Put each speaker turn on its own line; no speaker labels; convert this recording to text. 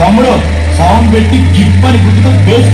తమ్ముడు సౌండ్ పెట్టి గిప్పని గుర్తుతో బేస్